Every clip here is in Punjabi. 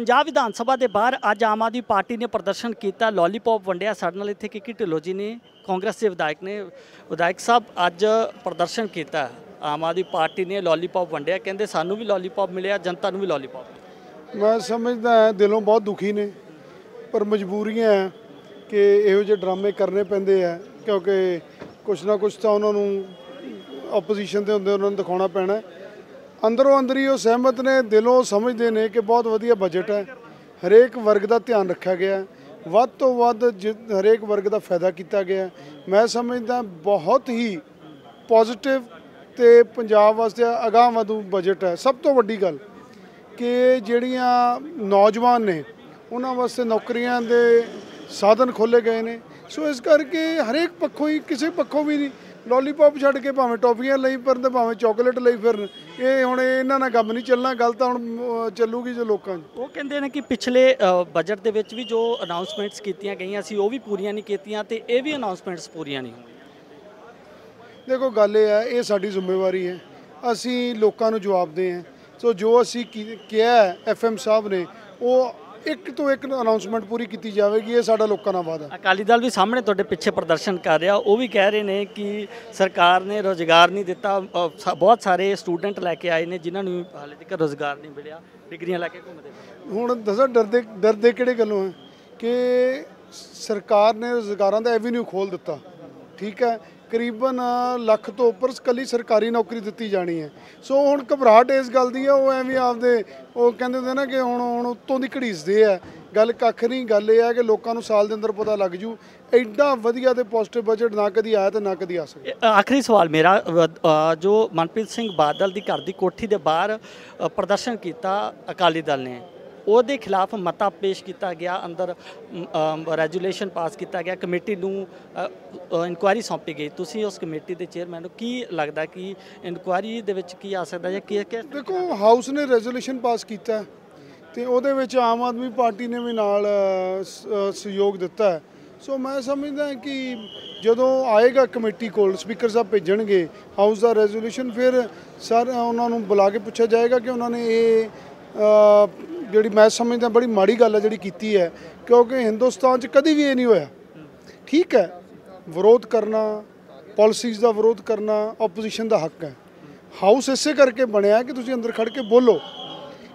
ਪੰਜਾਬ ਵਿਧਾਨ ਸਭਾ ਦੇ ਬਾਹਰ ਅੱਜ ਆਮ ਆਦਮੀ ਪਾਰਟੀ ਨੇ ਪ੍ਰਦਰਸ਼ਨ ਕੀਤਾ। ਲੋਲੀਪੌਪ ਵੰਡਿਆ। ਸਾਡੇ ਨਾਲ ਇੱਥੇ ਕਿਕੀ ਢਿੱਲੋਂ ਜੀ ਨੇ? ਕਾਂਗਰਸ ਦੇ ਵਿਧਾਇਕ ਨੇ। ਵਿਧਾਇਕ ਸਾਹਿਬ, ਅੱਜ ਪ੍ਰਦਰਸ਼ਨ ਕੀਤਾ। ਆਮ ਆਦਮੀ ਪਾਰਟੀ ਨੇ ਲੋਲੀਪੌਪ ਵੰਡਿਆ। ਕਹਿੰਦੇ ਸਾਨੂੰ ਵੀ ਲੋਲੀਪੌਪ ਮਿਲਿਆ, ਜਨਤਾ ਨੂੰ ਵੀ ਲੋਲੀਪੌਪ ਮੈਂ ਸਮਝਦਾ ਦਿਲੋਂ ਬਹੁਤ ਦੁਖੀ ਨੇ, ਪਰ ਮਜਬੂਰੀਆਂ ਹੈ ਕਿ ਇਹੋ ਜਿਹੇ ਡਰਾਮੇ ਕਰਨੇ ਪੈਂਦੇ ਆ, ਕਿਉਂਕਿ ਕੁਛ ਨਾ ਕੁਛ ਤਾਂ ਉਹਨਾਂ ਨੂੰ ਆਪੋਜੀਸ਼ਨ ਦੇ ਹੁੰਦੇ, ਉਹਨਾਂ ਨੂੰ ਦਿਖਾਉਣਾ ਪੈਣਾ ਅੰਦਰੋਂ ਅੰਦਰ ਹੀ ਉਹ ਸਹਿਮਤ ਨੇ, ਦਿਲੋਂ ਸਮਝਦੇ ਨੇ ਕਿ ਬਹੁਤ ਵਧੀਆ ਬਜਟ ਹੈ। ਹਰੇਕ ਵਰਗ ਦਾ ਧਿਆਨ ਰੱਖਿਆ ਗਿਆ ਹੈ। ਵੱਧ ਤੋਂ ਵੱਧ ਜਿ- ਹਰੇਕ ਵਰਗ ਦਾ ਫਾਇਦਾ ਕੀਤਾ ਗਿਆ ਮੈਂ ਸਮਝਦਾ ਬਹੁਤ ਹੀ ਪੋਜ਼ਿਟਿਵ ਤੇ ਪੰਜਾਬ ਵਾਸਤੇ ਅਗਾਂਹ ਵਧੂ ਬਜਟ ਹੈ। ਸਭ ਤੋਂ ਵੱਡੀ ਗੱਲ ਕਿ ਜਿਹੜੀਆਂ ਨੌਜਵਾਨ ਨੇ, ਉਹਨਾਂ ਵਾਸਤੇ ਨੌਕਰੀਆਂ ਦੇ ਸਾਧਨ ਖੋਲੇ ਗਏ ਨੇ। ਸੋ ਇਸ ਕਰਕੇ ਹਰੇਕ ਪੱਖੋਂ ਹੀ, ਕਿਸੇ ਪੱਖੋਂ ਵੀ ਨਹੀਂ ਲੋਲੀਪੌਪ ਛੱਡ ਕੇ ਭਾਵੇਂ ਟੌਫੀਆਂ ਲਈ ਫਿਰਨ ਤੇ ਭਾਵੇਂ ਚਾਕਲੇਟ ਲਈ ਫਿਰਨ ਇਹ ਹੁਣ ਇਹਨਾਂ ਨਾਲ ਕੰਮ ਨਹੀਂ ਚੱਲਣਾ ਗੱਲ ਤਾਂ ਹੁਣ ਚੱਲੂਗੀ ਜੋ ਲੋਕਾਂ 'ਚ। ਉਹ ਕਹਿੰਦੇ ਨੇ ਕਿ ਪਿਛਲੇ ਬਜਟ ਦੇ ਵਿੱਚ ਵੀ ਜੋ ਅਨਾਉਂਸਮੈਂਟਸ ਕੀਤੀਆਂ ਗਈਆਂ ਸੀ ਉਹ ਵੀ ਪੂਰੀਆਂ ਨਹੀਂ ਕੀਤੀਆਂ ਤੇ ਇਹ ਵੀ ਅਨਾਉਂਸਮੈਂਟਸ ਪੂਰੀਆਂ ਨਹੀਂ ਦੇਖੋ ਗੱਲ ਇਹ ਹੈ ਇਹ ਸਾਡੀ ਜ਼ਿੰਮੇਵਾਰੀ ਹੈ। ਅਸੀਂ ਲੋਕਾਂ ਨੂੰ ਜਵਾਬਦੇ ਹਾਂ। ਸੋ ਜੋ ਅਸੀਂ ਕਿਹਾ ਐਫਐਮ ਸਾਹਿਬ ਨੇ ਉਹ ਇੱਕ ਤੋਂ ਇੱਕ ਅਨਾਉਂਸਮੈਂਟ ਪੂਰੀ ਕੀਤੀ ਜਾਵੇਗੀ ਇਹ ਸਾਡਾ ਲੋਕਾਂ ਨਾਲ ਵਾਅਦਾ। ਅਕਾਲੀ ਦਲ ਵੀ ਸਾਹਮਣੇ ਤੁਹਾਡੇ ਪਿੱਛੇ ਪ੍ਰਦਰਸ਼ਨ ਕਰ ਰਿਹਾ ਉਹ ਵੀ ਕਹਿ ਰਹੇ ਨੇ ਕਿ ਸਰਕਾਰ ਨੇ ਰੋਜ਼ਗਾਰ ਨਹੀਂ ਦਿੱਤਾ ਬਹੁਤ ਸਾਰੇ ਸਟੂਡੈਂਟ ਲੈ ਕੇ ਆਏ ਨੇ ਜਿਨ੍ਹਾਂ ਨੂੰ ਹਾਲੇ ਤੱਕ ਰੋਜ਼ਗਾਰ ਨਹੀਂ ਮਿਲਿਆ ਡਿਗਰੀਆਂ ਲੈ ਕੇ ਘੁੰਮਦੇ। ਹੁਣ ਦੱਸਾਂ ਡਰਦੇ ਡਰਦੇ ਕਿਹੜੇ ਗੱਲੋਂ ਹੈ? ਕਿ ਸਰਕਾਰ ਨੇ ਰੁਜ਼ਗਾਰਾਂ ਦਾ ਐਵੀਨਿਊ ਖੋਲ ਦਿੱਤਾ ਠੀਕ ਹੈ? ਕਰੀਬਨ ਲੱਖ ਤੋਂ ਉੱਪਰ ਕੱਲੀ ਸਰਕਾਰੀ ਨੌਕਰੀ ਦਿੱਤੀ ਜਾਣੀ ਹੈ। ਸੋ ਹੁਣ ਘਬਰਾਹਟ ਇਸ ਗੱਲ ਦੀ ਹੈ, ਉਹ ਐਵੇਂ ਆਪਦੇ, ਉਹ ਕਹਿੰਦੇ ਹੁੰਦੇ ਨਾ ਕਿ ਹੁਣ ਹੁਣ ਉੱਤੋਂ ਦੀ ਘੜੀਸਦੇ ਆ। ਗੱਲ ਕੱਖ ਨਹੀਂ, ਗੱਲ ਇਹ ਹੈ ਕਿ ਲੋਕਾਂ ਨੂੰ ਸਾਲ ਦੇ ਅੰਦਰ ਪਤਾ ਲੱਗ ਜੂ, ਐਡਾ ਵਧੀਆ ਤੇ ਪੋਜ਼ਿਟਿਵ ਬਜਟ ਨਾ ਕਦੀ ਆਇਆ ਤੇ ਨਾ ਕਦੀ ਆ ਸਕਦਾ ਆਖਰੀ ਸਵਾਲ ਮੇਰਾ ਜੋ ਮਨਪ੍ਰੀਤ ਸਿੰਘ ਬਾਦਲ ਦੀ ਘਰ ਦੀ ਕੋਠੀ ਦੇ ਬਾਹਰ ਪ੍ਰਦਰਸ਼ਨ ਕੀਤਾ ਅਕਾਲੀ ਦਲ ਨੇ ਉਹਦੇ ਖਿਲਾਫ ਮਤਾ ਪੇਸ਼ ਕੀਤਾ ਗਿਆ ਅੰਦਰ ਰੈਜੂਲੇਸ਼ਨ ਪਾਸ ਕੀਤਾ ਗਿਆ ਕਮੇਟੀ ਨੂੰ ਇਨਕੁਆਇਰੀ ਸੌਂਪੀ ਗਈ ਤੁਸੀਂ ਉਸ ਕਮੇਟੀ ਦੇ ਚੇਅਰਮੈਨ ਹੋ ਕੀ ਲੱਗਦਾ ਕਿ ਇਨਕੁਆਇਰੀ ਦੇ ਵਿੱਚ ਕੀ ਆ ਸਕਦਾ ਜਾਂ ਕੀ ਕੀ ਦੇਖੋ ਹਾਊਸ ਨੇ ਰੈਜ਼ੋਲੂਸ਼ਨ ਪਾਸ ਕੀਤਾ ਤੇ ਉਹਦੇ ਵਿੱਚ ਆਮ ਆਦਮੀ ਪਾਰਟੀ ਨੇ ਵੀ ਨਾਲ ਸਹਿਯੋਗ ਦਿੱਤਾ ਹੈ। ਸੋ ਮੈਂ ਸਮਝਦਾ ਕਿ ਜਦੋਂ ਆਏਗਾ ਕਮੇਟੀ ਕੋਲ ਸਪੀਕਰ ਸਾਹਿਬ ਭੇਜਣਗੇ ਹਾਊਸ ਦਾ ਰੈਜ਼ੋਲੂਸ਼ਨ ਫਿਰ ਸਰ ਉਹਨਾਂ ਨੂੰ ਬੁਲਾ ਕੇ ਪੁੱਛਿਆ ਜਾਏਗਾ ਕਿ ਉਹਨਾਂ ਨੇ ਇਹ ਜਿਹੜੀ ਮੈਂ ਸਮਝਦਾ ਬੜੀ ਮਾੜੀ ਗੱਲ ਹੈ ਜਿਹੜੀ ਕੀਤੀ ਹੈ, ਕਿਉਂਕਿ ਹਿੰਦੁਸਤਾਨ 'ਚ ਕਦੀ ਵੀ ਇਹ ਨਹੀਂ ਹੋਇਆ। ਠੀਕ ਹੈ, ਵਿਰੋਧ ਕਰਨਾ ਪਾਲਿਸੀਜ਼ ਦਾ ਵਿਰੋਧ ਕਰਨਾ ਆਪੋਜੀਸ਼ਨ ਦਾ ਹੱਕ ਹੈ। ਹਾਊਸ ਇਸੇ ਕਰਕੇ ਬਣਿਆ ਕਿ ਤੁਸੀਂ ਅੰਦਰ ਖੜ ਕੇ ਬੋਲੋ।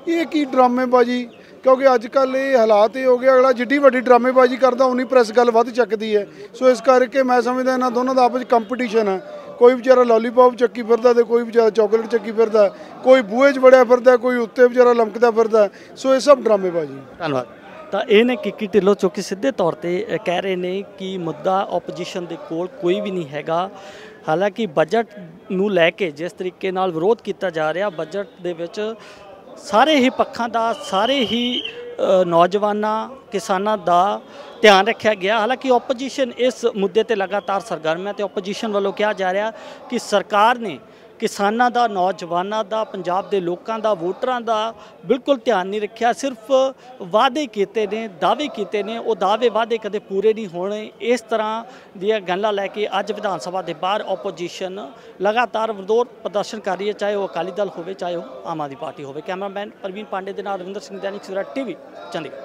ਇਹ ਕੀ ਡਰਾਮੇਬਾਜ਼ੀ? ਕਿਉਂਕਿ ਅੱਜ ਕੱਲ ਇਹ ਹਾਲਾਤ ਇਹ ਹੋ ਗਿਆ ਅਗਲਾ ਜਿੱਡੀ ਵੱਡੀ ਡਰਾਮੇਬਾਜ਼ੀ ਕਰਦਾ, ਉਨੀ ਪ੍ਰੈਸ ਗੱਲ ਵੱਧ ਚੱਕਦੀ ਹੈ। ਸੋ ਇਸ ਕਰਕੇ ਮੈਂ ਸਮਝਦਾ ਇਹਨਾਂ ਦੋਨਾਂ ਦਾ ਆਪਸ ਵਿੱਚ ਕੰਪੀਟੀਸ਼ਨ ਹੈ। ਕੋਈ ਵਿਚਾਰਾ ਲੋਲੀਪੌਪ ਚੱਕੀ ਫਿਰਦਾ ਤੇ ਕੋਈ ਵਿਚਾਰਾ ਚਾਕਲੇਟ ਚੱਕੀ ਫਿਰਦਾ, ਕੋਈ ਬੂਹੇ 'ਚ ਵੜਿਆ ਫਿਰਦਾ, ਕੋਈ ਉੱਤੇ ਵਿਚਾਰਾ ਲਮਕਦਾ ਫਿਰਦਾ, ਸੋ ਇਹ ਸਭ ਡਰਾਮੇਬਾਜ਼ੀ। ਧੰਨਵਾਦ। ਤਾਂ ਇਹ ਨੇ ਕਿੱਕੀ ਢਿੱਲੋਂ ਚੌਕੀ ਸਿੱਧੇ ਤੌਰ ਤੇ ਕਹਿ ਰਹੇ ਨੇ ਕਿ ਮੁੱਦਾ ਆਪੋਜੀਸ਼ਨ ਦੇ ਕੋਲ ਕੋਈ ਵੀ ਨਹੀਂ ਹੈਗਾ। ਹਾਲਾਂਕਿ ਬਜਟ ਨੂੰ ਲੈ ਕੇ ਜਿਸ ਤਰੀਕੇ ਨਾਲ ਵਿਰੋਧ ਕੀਤਾ ਜਾ ਰਿਹਾ ਬਜਟ ਦੇ ਵਿੱਚ ਸਾਰੇ ਹੀ ਪੱਖਾਂ ਦਾ, ਸਾਰੇ ਹੀ ਨੌਜਵਾਨਾਂ, ਕਿਸਾਨਾਂ ਦਾ ਧਿਆਨ ਰੱਖਿਆ ਗਿਆ। ਹਾਲਾਂਕਿ ਆਪੋਜੀਸ਼ਨ ਇਸ ਮੁੱਦੇ ਤੇ ਲਗਾਤਾਰ ਸਰਗਰਮ ਹੈ ਤੇ ਆਪੋਜੀਸ਼ਨ ਵੱਲੋਂ ਕਿਹਾ ਜਾ ਰਿਹਾ ਕਿ ਸਰਕਾਰ ਨੇ ਕਿਸਾਨਾਂ ਦਾ, ਨੌਜਵਾਨਾਂ ਦਾ, ਪੰਜਾਬ ਦੇ ਲੋਕਾਂ ਦਾ, ਵੋਟਰਾਂ ਦਾ ਬਿਲਕੁਲ ਧਿਆਨ ਨਹੀਂ ਰੱਖਿਆ। ਸਿਰਫ ਵਾਅਦੇ ਕੀਤੇ ਨੇ, ਦਾਅਵੇ ਕੀਤੇ ਨੇ। ਉਹ ਦਾਅਵੇ ਵਾਅਦੇ ਕਦੇ ਪੂਰੇ ਨਹੀਂ ਹੋਣੇ। ਇਸ ਤਰ੍ਹਾਂ ਦੀਆਂ ਗੱਲਾਂ ਲੈ ਕੇ ਅੱਜ ਵਿਧਾਨ ਸਭਾ ਦੇ ਬਾਹਰ ਆਪੋਜੀਸ਼ਨ ਲਗਾਤਾਰ ਵਿਰੋਧ ਪ੍ਰਦਰਸ਼ਨ ਕਰ ਰਹੀ ਹੈ। ਚਾਹੇ ਉਹ ਅਕਾਲੀ ਦਲ ਹੋਵੇ, ਚਾਹੇ ਉਹ ਆਮ ਆਦਮੀ ਪਾਰਟੀ ਹੋਵੇ। ਕੈਮਰਾਮੈਨ ਪ੍ਰਵੀਨ ਪਾਂਡੇ ਦੇ ਨਾਲ Ravinder Singh Dainik Savera TV, Chandigarh.